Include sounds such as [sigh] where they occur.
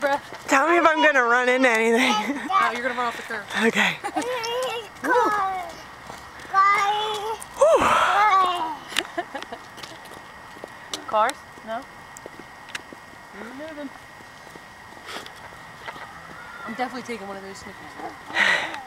of breath. Tell me if I'm gonna run into anything. Oh, you're gonna run off the curb. okay. [laughs] Cars? No. You're moving. I'm definitely taking one of those Snickers. [laughs]